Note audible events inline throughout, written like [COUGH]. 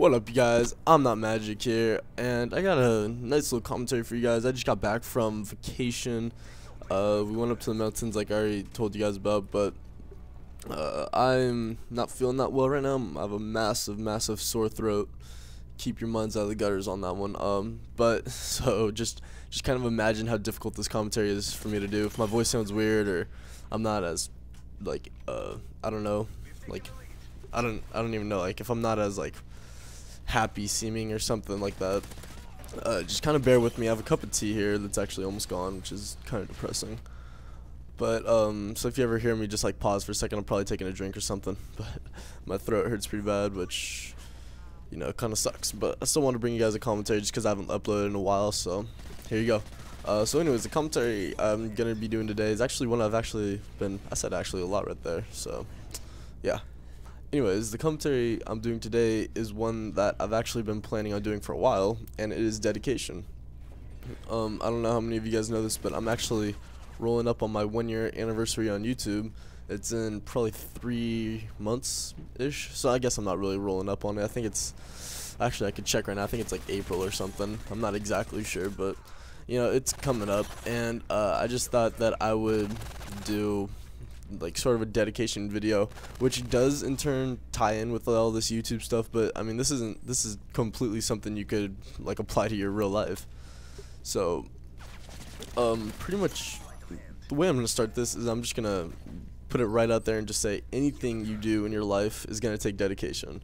What up, you guys? I'm not Magic here, and I got a nice little commentary for you guys. I just got back from vacation. Uh, we went up to the mountains, like I already told you guys about, but uh, I'm not feeling that well right now. I have a massive, massive sore throat. Keep your minds out of the gutters on that one. Um, but [LAUGHS] so just, just kind of imagine how difficult this commentary is for me to do. If my voice sounds weird or I'm not as, like, uh, I don't know, like, I don't, I don't even know, like, if I'm not as like happy seeming or something like that. Uh, just kind of bear with me. I have a cup of tea here that's actually almost gone, which is kind of depressing. But, um, so if you ever hear me just like pause for a second, I'm probably taking a drink or something. [LAUGHS] But my throat hurts pretty bad, which, you know, kind of sucks. But I still want to bring you guys a commentary just because I haven't uploaded in a while, so here you go. Uh, so anyways, the commentary I'm going to be doing today is actually one I've actually been, I said actually a lot right there, so yeah. Anyways, the commentary I'm doing today is one that I've actually been planning on doing for a while, and it is dedication. Um, I don't know how many of you guys know this, but I'm actually rolling up on my one year anniversary on YouTube. It's in probably three months ish, so I guess I'm not really rolling up on it. I think it's actually I could check right now. I think it's like April or something. I'm not exactly sure, but you know it's coming up, and uh, I just thought that I would do like sort of a dedication video, which does in turn tie in with all this YouTube stuff. But I mean, this isn't this is completely something you could like apply to your real life. So, um, pretty much the way I'm gonna start this is I'm just gonna put it right out there and just say anything you do in your life is gonna take dedication.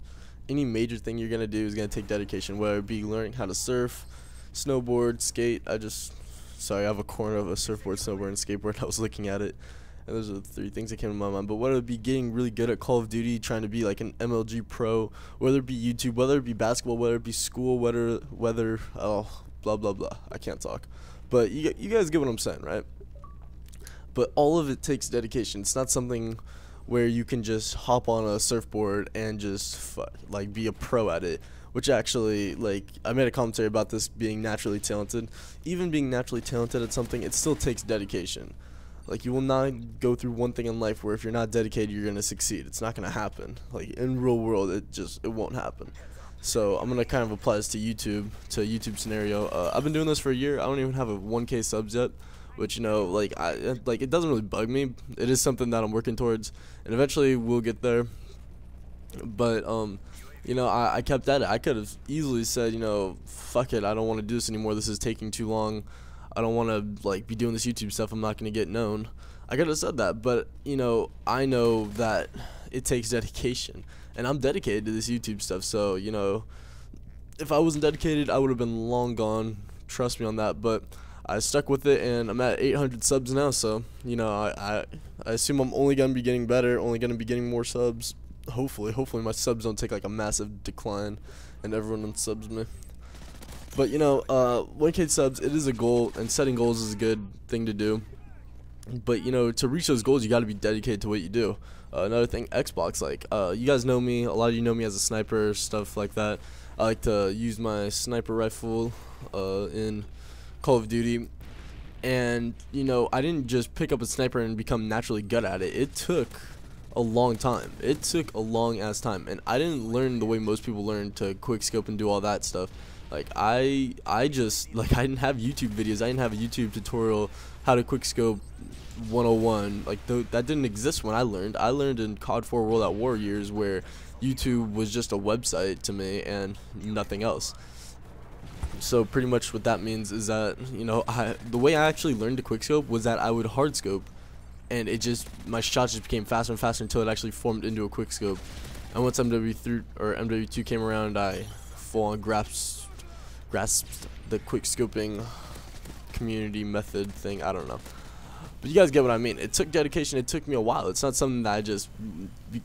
Any major thing you're gonna do is gonna take dedication, whether it be learning how to surf, snowboard, skate. I just sorry, I have a corner of a surfboard, snowboard, and skateboard. [LAUGHS] I was looking at it. And those are the three things that came to my mind. But whether it be getting really good at Call of Duty, trying to be like an MLG pro, whether it be YouTube, whether it be basketball, whether it be school, whether whether oh blah blah blah. I can't talk. But you you guys get what I'm saying, right? But all of it takes dedication. It's not something where you can just hop on a surfboard and just like be a pro at it which actually like I made a commentary about this being naturally talented. Even being naturally talented at something, it still takes dedication. Like you will not go through one thing in life where if you're not dedicated, you're gonna succeed. It's not gonna happen. Like in real world, it just it won't happen. So I'm gonna kind of apply this to YouTube, to YouTube scenario. Uh, I've been doing this for a year. I don't even have a 1K subs yet, which you know, like I like it doesn't really bug me. It is something that I'm working towards, and eventually we'll get there. But um, you know, I, I kept at it. I could have easily said, you know, fuck it, I don't want to do this anymore. This is taking too long. I don't want to like be doing this YouTube stuff. I'm not going to get known. I could have said that, but you know, I know that it takes dedication, and I'm dedicated to this YouTube stuff. So you know, if I wasn't dedicated, I would have been long gone. Trust me on that. But I stuck with it, and I'm at 800 subs now. So you know, I I, I assume I'm only gonna be getting better, only gonna be getting more subs. Hopefully, hopefully my subs don't take like a massive decline, and everyone unsubs me. But you know, uh, 1K subs, it is a goal, and setting goals is a good thing to do. But you know, to reach those goals, you got to be dedicated to what you do. Uh, another thing, Xbox, like uh, you guys know me. A lot of you know me as a sniper, stuff like that. I like to use my sniper rifle uh, in Call of Duty, and you know, I didn't just pick up a sniper and become naturally good at it. It took a long time. It took a long ass time, and I didn't learn the way most people learn to quick scope and do all that stuff. Like I I just [LAUGHS] like I didn't have YouTube videos. I didn't have a YouTube tutorial how to quickscope 101. Like th that didn't exist when I learned. I learned in COD 4 World at War years where YouTube was just a website to me and nothing else. So pretty much what that means is that you know I the way I actually learned to quickscope was that I would hardscope, and it just my shots just became faster and faster until it actually formed into a quickscope. And once MW3 or MW2 came around, I full on grasped grasped the quick scoping community method thing. I don't know. But you guys get what I mean. It took dedication. It took me a while. It's not something that I just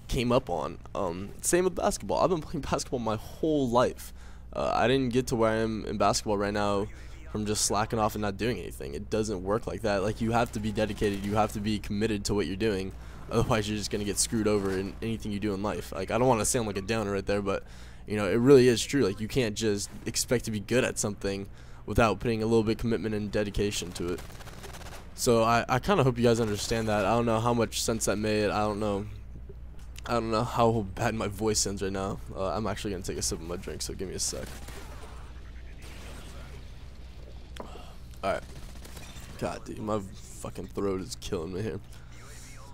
came up on. Um, same with basketball. I've been playing basketball my whole life. Uh, I didn't get to where I am in basketball right now from just slacking off and not doing anything. It doesn't work like that. Like you have to be dedicated. You have to be committed to what you're doing. Otherwise, you're just gonna get screwed over in anything you do in life. Like I don't want to sound like a downer right there, but you know, it really is true. Like you can't just expect to be good at something without putting a little bit commitment and dedication to it. So I, I kind of hope you guys understand that. I don't know how much sense that made. I don't know I don't know how bad my voice sounds right now. Uh, I'm actually gonna take a sip of my drink, so give me a sec. Alright. God, dude, my fucking throat is killing me here.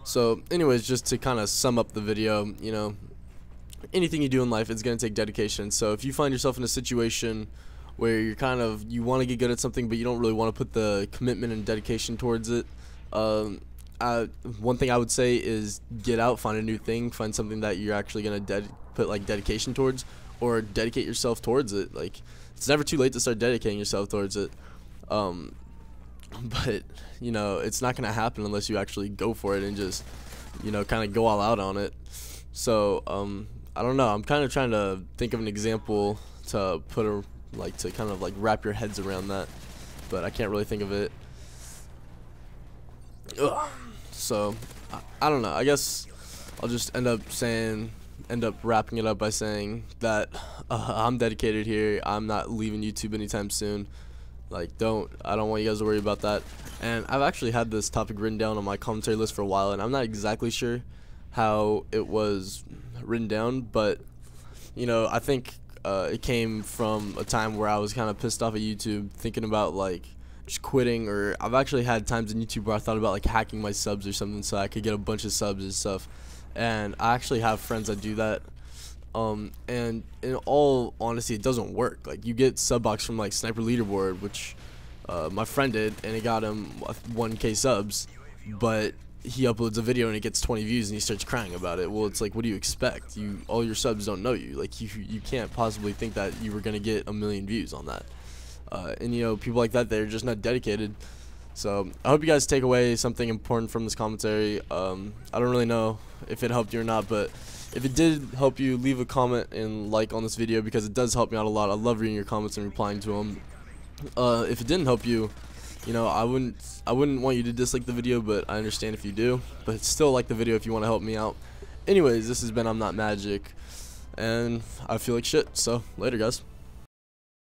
So, anyways, just to kind of sum up the video, you know, anything you do in life is going to take dedication. So, if you find yourself in a situation where you're kind of, you want to get good at something, but you don't really want to put the commitment and dedication towards it, um, I, one thing I would say is get out, find a new thing, find something that you're actually going to put like dedication towards, or dedicate yourself towards it. Like, it's never too late to start dedicating yourself towards it. Um, [LAUGHS] but you know it's not gonna happen unless you actually go for it and just you know kind of go all out on it so um i don't know. I'm kind of trying to think of an example to put a like to kind of like wrap your heads around that but i can't really think of it. Ugh. so I, I don't know. I guess i'll just end up saying end up wrapping it up by saying that [LAUGHS] uh, i'm dedicated here. I'm not leaving youtube anytime soon. Like, don't, I don't want you guys to worry about that. And I've actually had this topic written down on my commentary list for a while, and I'm not exactly sure how it was written down, but, you know, I think uh, it came from a time where I was kind of pissed off at YouTube, thinking about, like, just quitting, or I've actually had times in YouTube where I thought about, like, hacking my subs or something so I could get a bunch of subs and stuff. And I actually have friends that do that um, and in all honesty, it doesn't work. Like you get sub box from like Sniper Leaderboard, which uh, my friend did, and it got him 1k subs, but he uploads a video and it gets 20 views and he starts crying about it. Well, it's like, what do you expect? You all your subs don't know you. Like you you can't possibly think that you were gonna get a million views on that. Uh, and you know people like that they're just not dedicated. So I hope you guys take away something important from this commentary. Um, I don't really know if it helped you or not, but if it did help you, leave a comment and like on this video because it does help me out a lot. I love reading your comments and replying to them. Uh, if it didn't help you, you know, I wouldn't I wouldn't want you to dislike the video, but I understand if you do. But still like the video if you want to help me out. Anyways, this has been I'm Not Magic, and I feel like shit. So later, guys.